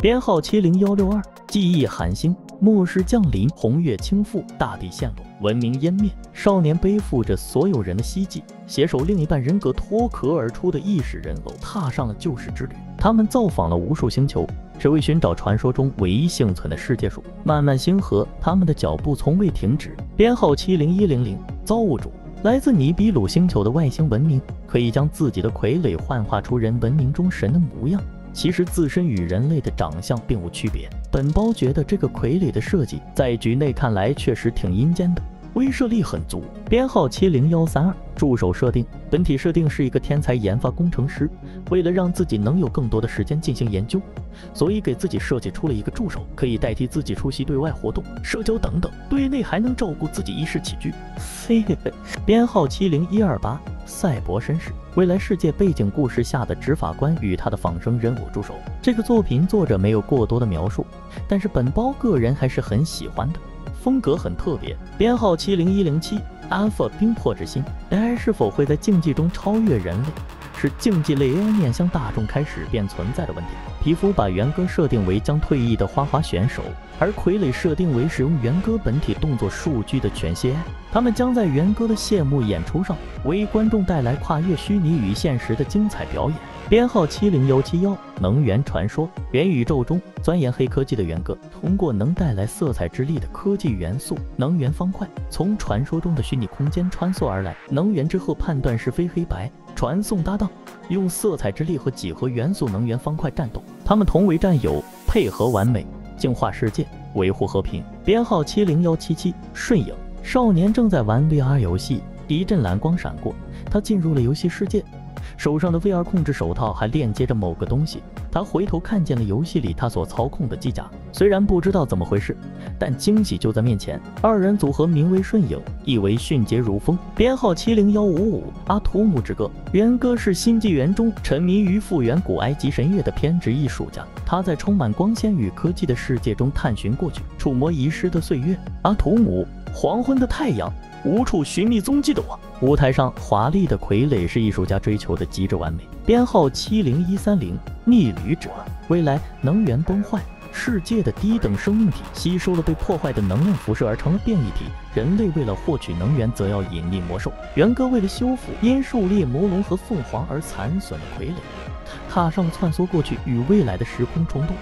编号七零幺六二，记忆寒星，末世降临，红月倾覆，大地陷落，文明湮灭。少年背负着所有人的希冀，携手另一半人格脱壳而出的意识人偶，踏上了救世之旅。他们造访了无数星球，只为寻找传说中唯一幸存的世界树。漫漫星河，他们的脚步从未停止。编号七零一零零，造物主。来自尼比鲁星球的外星文明可以将自己的傀儡幻化出人文明中神的模样，其实自身与人类的长相并无区别。本包觉得这个傀儡的设计在局内看来确实挺阴间的，威慑力很足。编号七零幺三二，助手设定。本体设定是一个天才研发工程师，为了让自己能有更多的时间进行研究。所以给自己设计出了一个助手，可以代替自己出席对外活动、社交等等。对内还能照顾自己衣食起居。嘿嘿嘿，编号七零一二八，赛博绅士，未来世界背景故事下的执法官与他的仿生人偶助手。这个作品作者没有过多的描述，但是本包个人还是很喜欢的，风格很特别。编号七零一零七，Alpha 冰魄之心，AI 是否会在竞技中超越人类？是竞技类 AI 面向大众开始便存在的问题。皮肤把元歌设定为将退役的花滑选手，而傀儡设定为使用元歌本体动作数据的全息 AI。他们将在元歌的谢幕演出上为观众带来跨越虚拟与现实的精彩表演。编号七零幺七幺，能源传说，元宇宙中钻研黑科技的元歌，通过能带来色彩之力的科技元素能源方块，从传说中的虚拟空间穿梭而来。能源之后判断是非黑白。传送搭档用色彩之力和几何元素能源方块战斗，他们同为战友，配合完美，净化世界，维护和平。编号七零幺七七，顺影少年正在玩 VR 游戏，一阵蓝光闪过，他进入了游戏世界。手上的 VR 控制手套还链接着某个东西，他回头看见了游戏里他所操控的机甲，虽然不知道怎么回事，但惊喜就在面前。二人组合名为瞬影，意为迅捷如风。编号七零幺五五，阿图姆之歌。元歌是新纪元中沉迷于复原古埃及神乐的偏执艺术家，他在充满光鲜与科技的世界中探寻过去，触摸遗失的岁月。阿图姆，黄昏的太阳。无处寻觅踪迹的我。舞台上华丽的傀儡是艺术家追求的极致完美。编号七零一三零，逆旅者。未来能源崩坏，世界的低等生命体吸收了被破坏的能量辐射而成了变异体。人类为了获取能源，则要隐匿魔兽。元歌为了修复因狩猎魔龙和凤凰而残损的傀儡，踏上了穿梭过去与未来的时空虫洞。